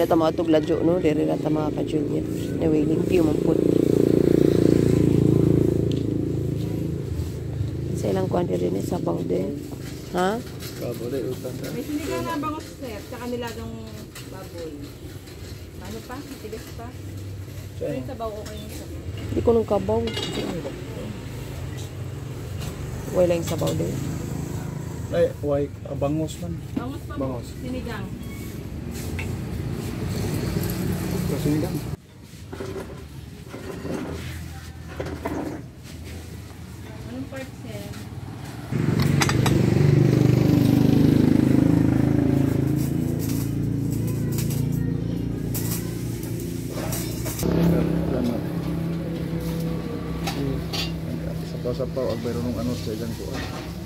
na ta mga tugladyo no diri ra ta mga ka-junior na willing piyo man pud sa ilang kwan diri ni sabaw din ha Kabo de utang ka. May sinigang na bangos sir, tsaka nilagang baboy. Ano pa? Matigas pa? Pero yung sabaw okay yung sabaw. di ko nung kabaw wala yung sabaw din Ay, why bangos man. Bangos pa Bangos. sinigang. Kasi nga. Anong part sir? Sapaw-sapaw, ang mayroon ng ano sa ilang kuwan.